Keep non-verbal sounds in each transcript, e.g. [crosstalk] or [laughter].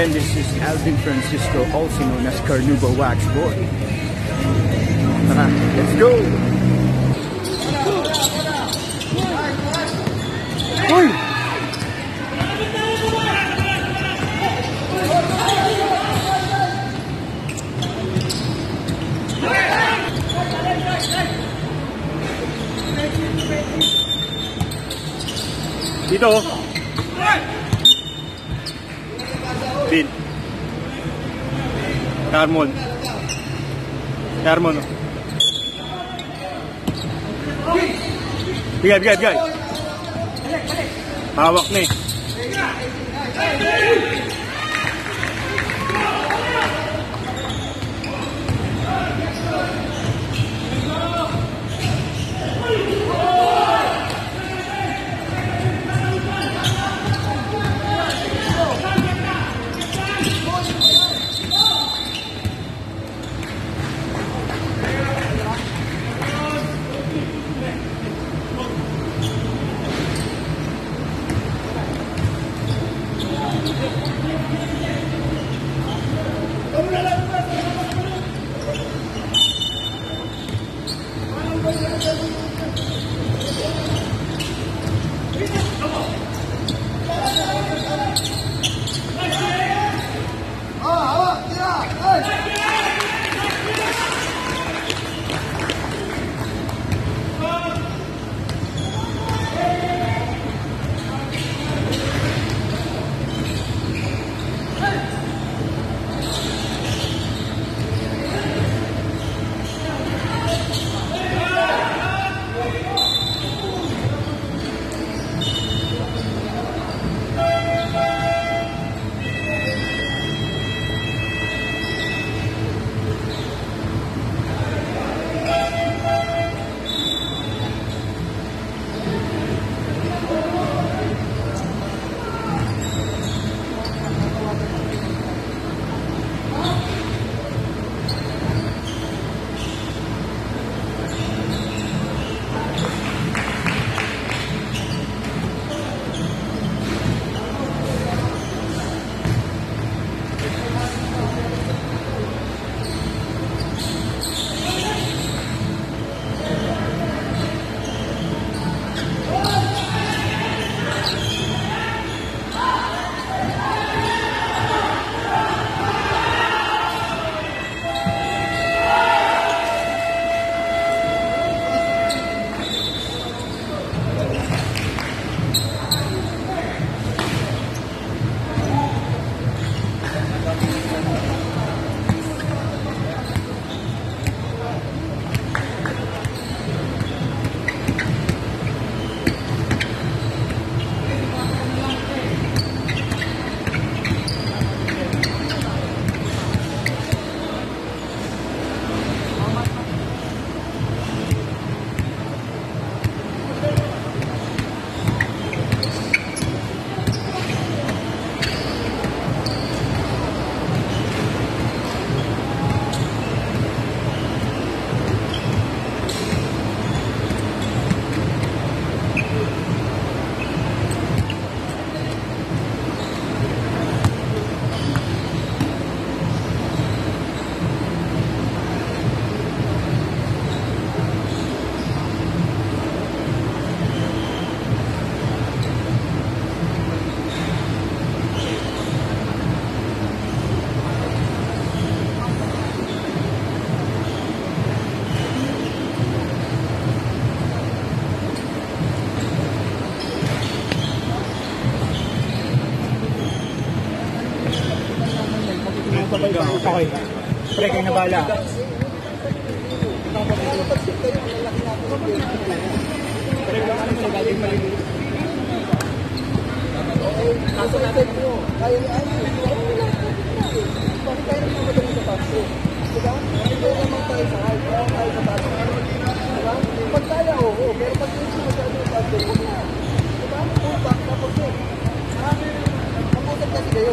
again, this is Alvin Francisco, also known as Carnuba Wax Boy. [laughs] Let's go! Uy! Dito. Carmon. Carmon. oh. Bigay, bigay, bigay. Hawak na eh. Okay. Pre, kayo na bala. Kaso natin po, kaya ni Ani, bakit tayo naman magaling sa taxi? Diba? Kaya naman tayo sa high, kaya tayo sa taxi. Diba? Pag tayo, oo, pero pag hindi masyado yung taxi, huwag na. Diba? Pull back, tapos eh. Ha? Ang kasi kayo,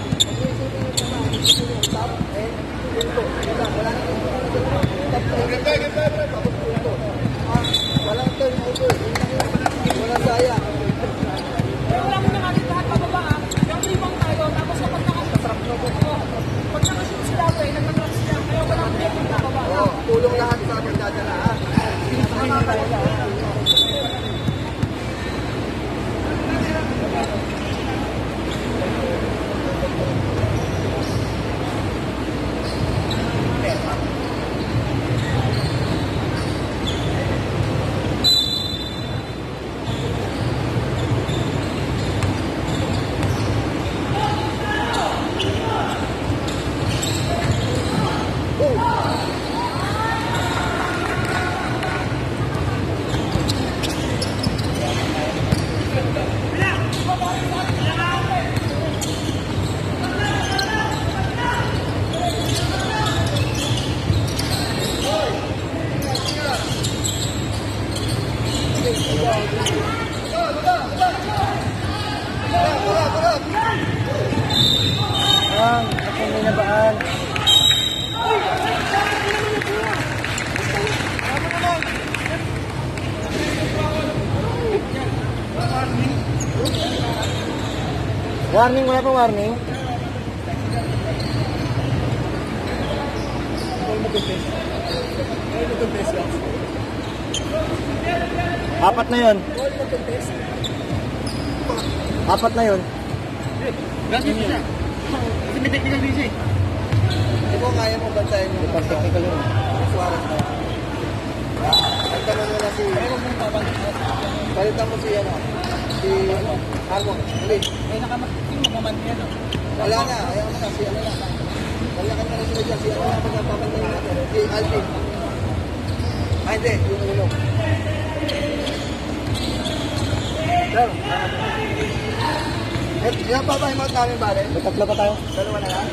Warning, wala pang warning. Apat na yon. Apat na yon. Hindi mo kaya mo bantayan Pang technical yun. Suarez na. Pagtanong mo na si... Palitan mo si ano. Si ano. Harmon. Hindi. May nakamating magaman yan. Wala na. Ayaw na. Si ano na. Wala ka na rin sila dyan. Si ano na pagkapapantayan natin. Si Alvin. Ah, hindi. Yung ulo. Sir. Eh, ilan pa ba yung mga namin bale? May tatlo pa tayo. Dalawa na lang?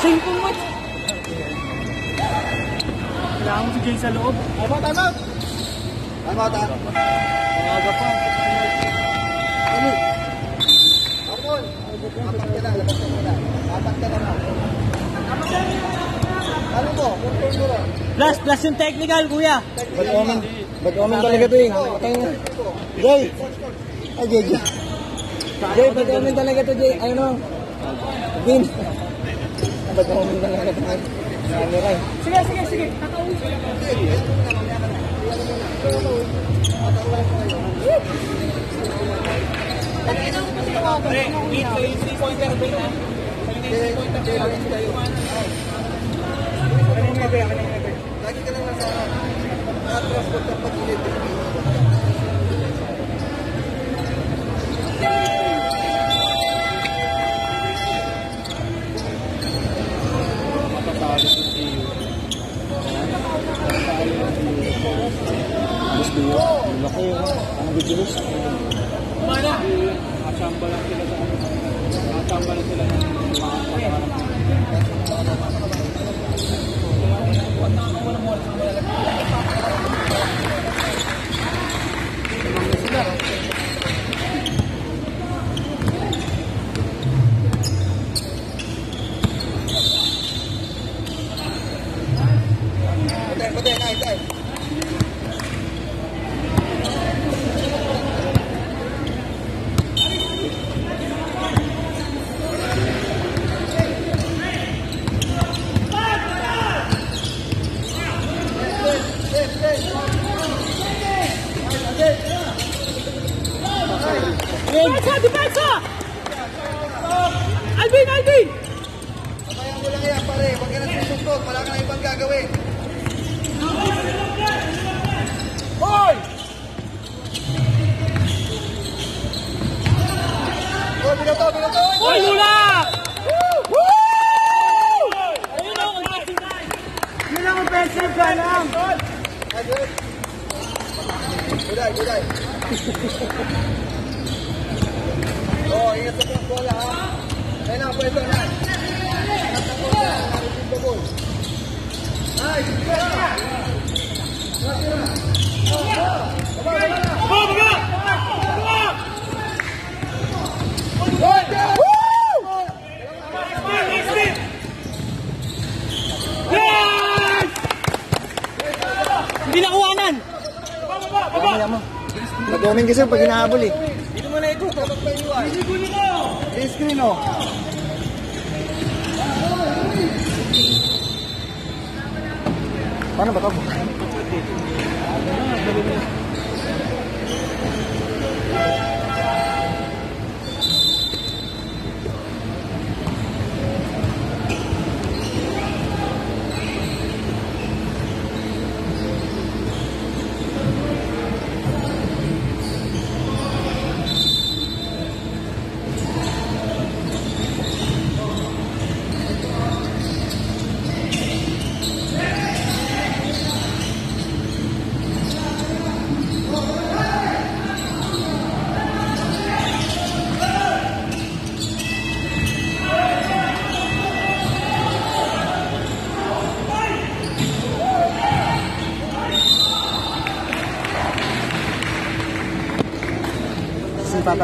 Singkong match. Kailangan mo si Jay sa loob. Tama, tama! Tama, tama. Umaga pa. Ano? Armon! Apat ka na, labas ka mo? Plus, plus yung technical, kuya. Bad omen. Bad omen talaga to eh. Patay na. Jay. Ay, Jay, Jay. Jay, bad omen talaga to, Jay. Ayun o. Vin. Bad omen talaga to. Camera eh. Sige, sige, sige. Tatawin ko lang. Lagi ka lang nasa na-transport ka pag ulit. Alas 有点少了感觉 Depensa, depensa! Alvin, Alvin! Kaya mo lang yan, pare. Huwag ka na susunod. Wala ka na ibang gagawin. Hoy! Oh, binato, binato! Uy, Lula! Ayun Yun ang offensive ka lang. Ay, good. Guday, guday. oh, ingat sa pang bola, ha? Ayun na, pwesto na. Ingat sa bola. Narin yung ball. Ay, sige na. Hindi nakuhanan! Kaya mo. Mag-omen kasi pag hinahabol eh. Dito mo na ito. UI. Green screen oh. Paano ba to? Sipa talaga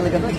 to.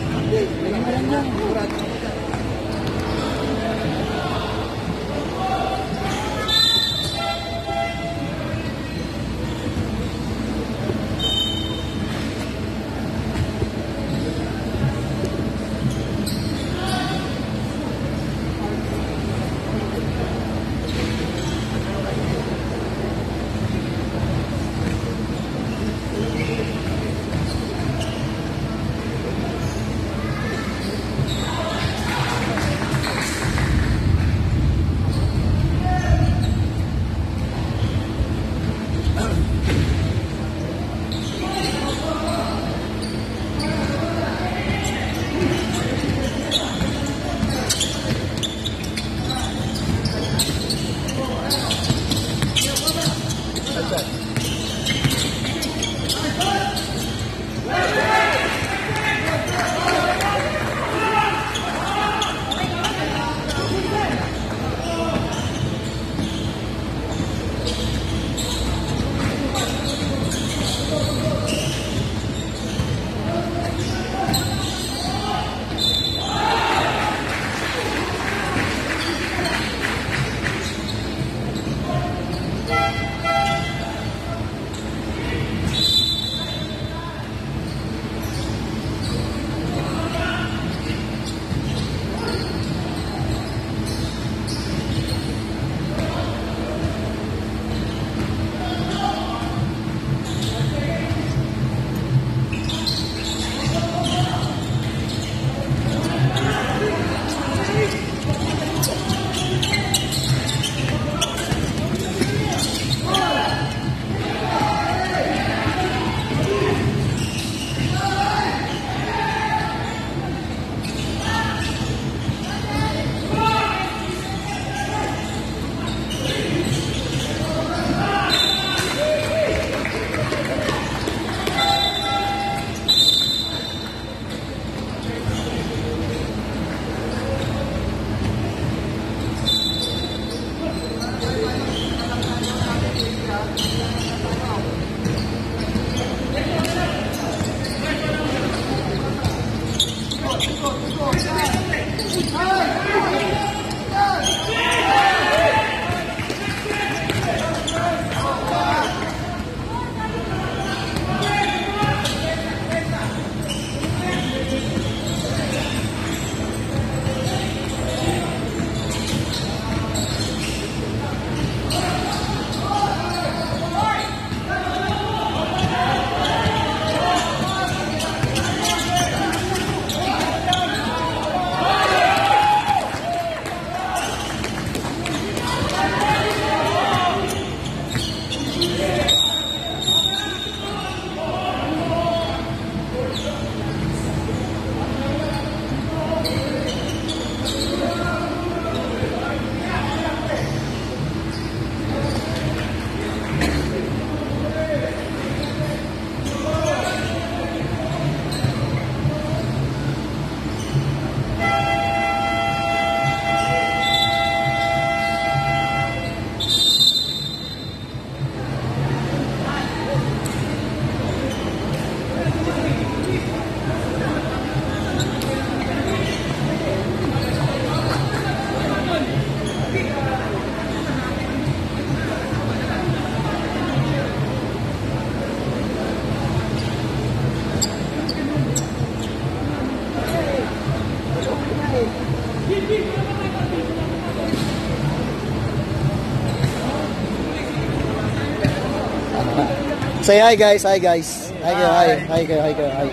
Say hi guys, hi guys. Hi kayo, hi. Hi kayo, hi kayo, hi.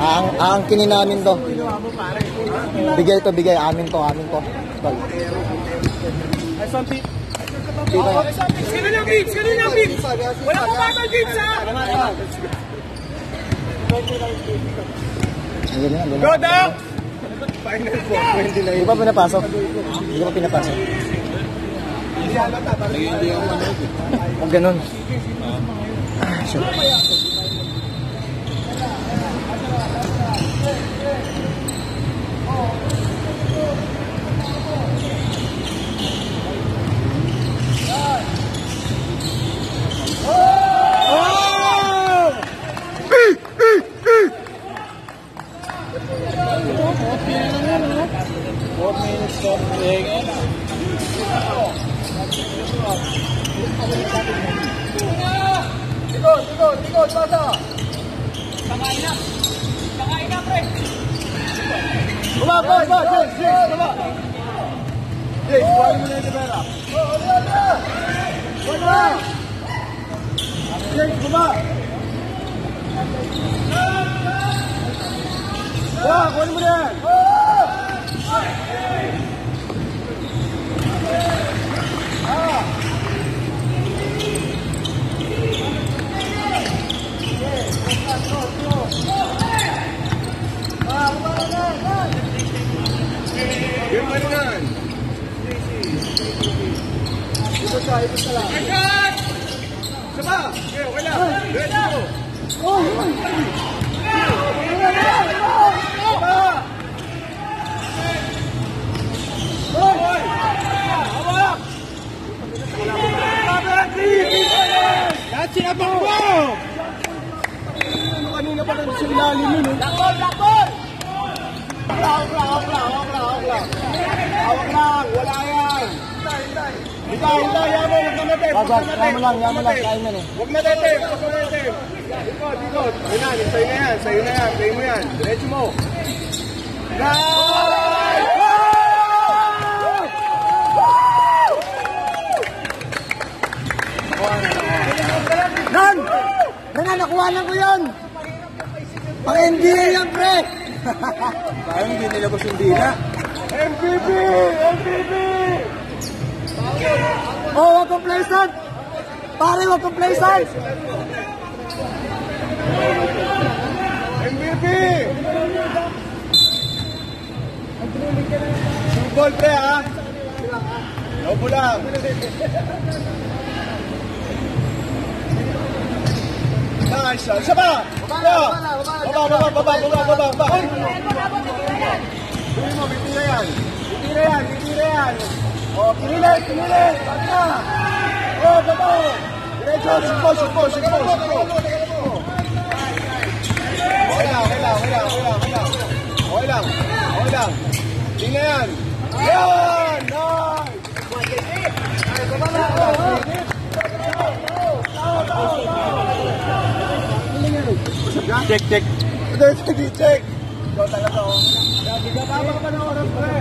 Ang ang kinin namin to. Bigay to, bigay. Amin to, amin to. Tol. Dito. Sino yung beats? Sino yung beats? Wala ko ba ng beats, ha? Ang ganyan, ang ganyan. Go, Doc! Hindi pa pinapasok. Hindi. Huwag ganun. Ah, sure. Kakain na, pre! Baba, baba, baba, James, James, baba. James, buhay mo na yung Rivera. Baba! James, baba! Baba, kunin mo na yan! Game mo na yan! Ito siya, ito siya lang. Saba! Okay, okay lang. Let's go! Saba! Hoy! Hawak! Lahat sinabak mo! Ano kanina pa rin sa ilalim yun, eh. Lakol, lakol! Hawak lang, hawak lang, hawak lang, hawak lang. Hawak lang, wala yan. Hintay, hintay, yaman, huwag na natin. Huwag na natin. yaman lang, yaman lang. Kain yan eh. Huwag na natin, huwag na natin. Ikot, ikot. Yun na, sa'yo na yan, sa'yo na yan, play mo yan. Diretso mo. Nice! Nan! Nan, nakuha lang ko yan! Pang NBA yan, pre! Parang hindi nilabas yung dina. MVP! MVP! Oh, wag playsan! Pare, wag playsan! MVP! Subol pre ha! Lobo lang! Nice! Isa pa! Baba! Baba, baba, baba, baba, baba, baba! Tuloy mo, bitira yan! Bitira yan, bitira yan! O, kinilit, kinilit! Bata! O, baba! Diretso, sugpo, sugpo, sugpo, sugpo! Okay lang, okay lang, okay lang, okay lang, okay lang. Okay lang. Hindi na yan. Yan! Nice! Check, check. Check, check, check. Ikaw talaga, oh. Ka pa ng oras, pre.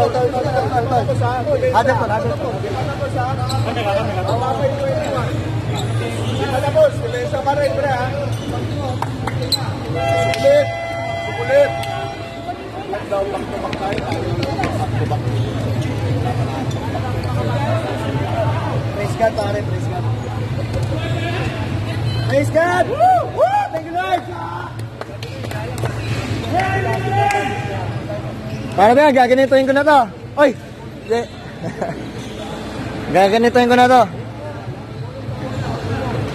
Pinalingan ko si Lasky. Hadap ko, hadap ko. Tapos, kilesa pa rin, pre, ha? Sukulit! Sukulit! At daw tumak tayo. Tumak. Praise God, pare, praise God. Praise God! Woo! Woo! Thank you, Lord! Para ba, gaganituin ko na to. Oy! Hindi. [laughs] gaganituin ko na to.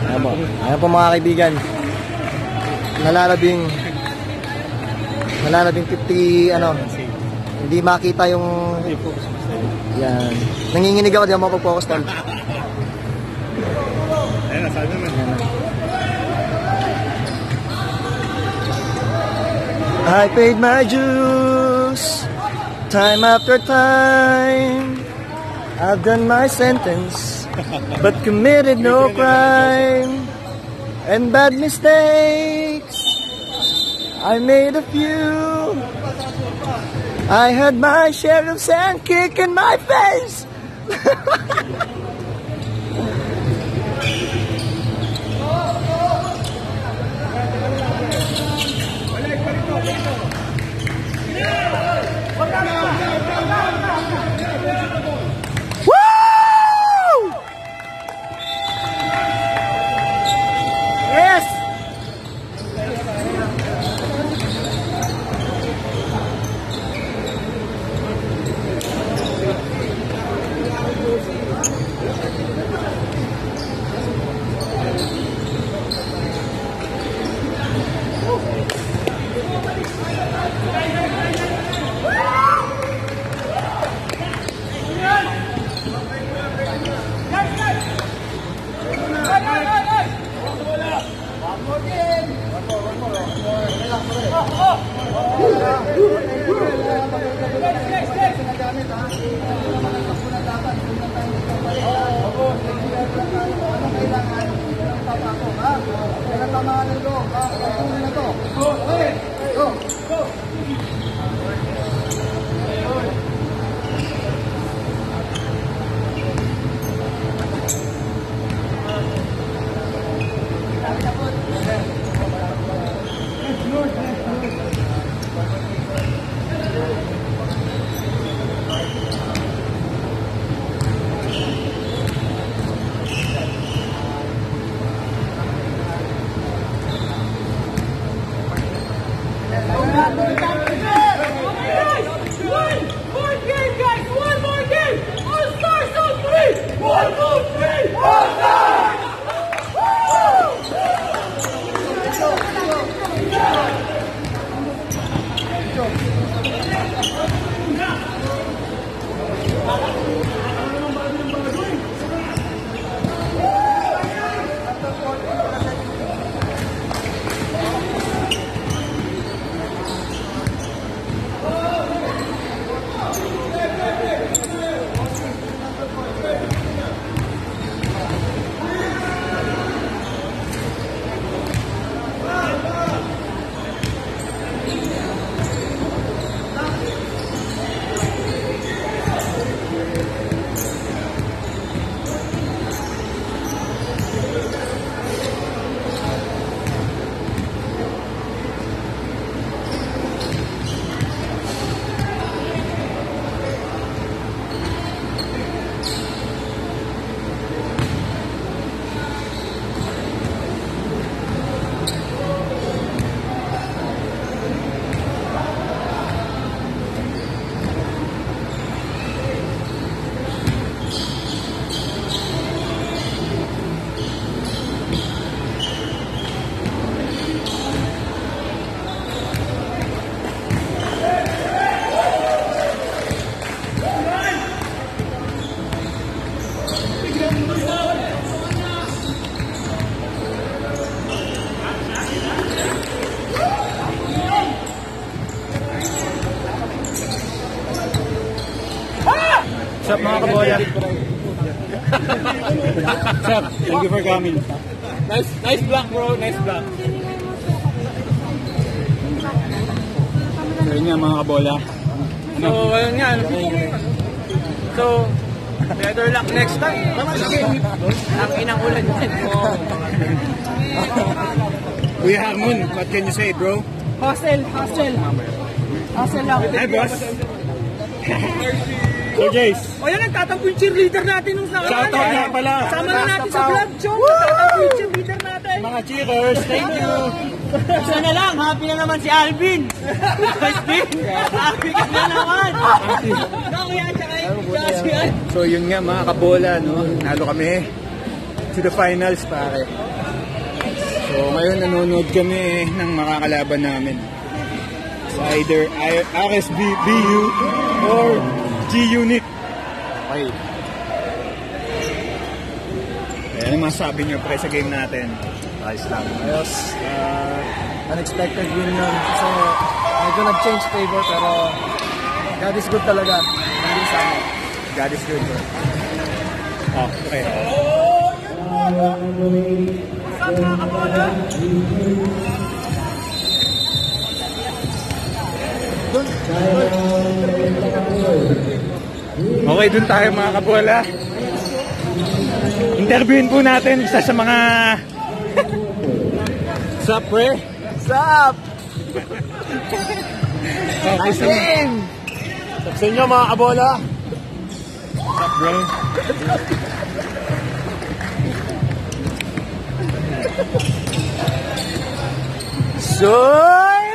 Ayan po. Ayan po mga kaibigan. Nalalabing nalalabing 50 ano Hindi makita yung... Yan. Nanginginig ako, di ako mapag-focus tol. Ayun, nasabi naman. I paid my dues time after time. I've done my sentence, [laughs] but committed no crime and bad mistakes. I made a few. I had my share of sand kick in my face. [laughs] you for coming. Nice, nice block bro, nice block. So yun nga mga kabola. So, ayun nga. ano So, better luck next time. Ang inang ulan yan. Kuya Hamon, what can you say bro? Hustle, hustle. Hustle lang. Hi boss! [laughs] So Jace, O yan, nagtatampo yung cheerleader natin nung sa shoutout nga pala! Sama na natin sa vlog, Chong. Nagtatampo yung cheerleader natin. Mga cheerers, thank you! [laughs] Isa na lang, happy na naman si Alvin. Alvin, happy ka na naman. Alvin. So yun nga mga kabola, no? Nalo kami to the finals pare. So ngayon nanonood kami ng makakalaban namin. Either RSB BU or G Unit. Okay. Eh, ano masabi niyo pre sa game natin? Ayos lang. Ayos. Uh, unexpected win yun. So, medyo nag-change favor pero God is good talaga. Hindi sa amin. God is good bro. Oh, okay. Okay, dun tayo mga kabola. Interviewin po natin isa sa mga... [laughs] Sup, pre? Sup? [laughs] Nice name! Sa inyo mga kabola. Sup, bro? Polo!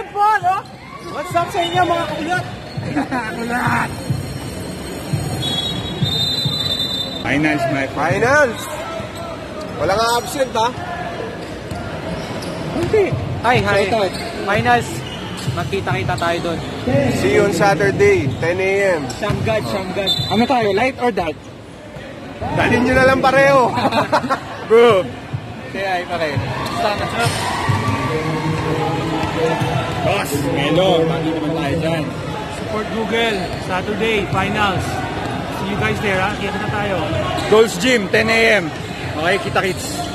Up sa inyo mga kaulot? [laughs] Kulat! Finals, my. Finals! Wala nga absent ha? Hi, hi. Finals. Magkita-kita tayo doon. See you on Saturday, 10 a.m. Shamgad, Shamgad. Ano tayo, light or dark? Dalhin nyo na lang pareho. [laughs] Bro, Kaya ay pa rin. Sana. Boss, Melo, bakit naman tayo dyan? Support Google, Saturday, finals. See you guys there, ha? Kita na tayo. Gold's Gym, 10 a.m. Okay, kita kits.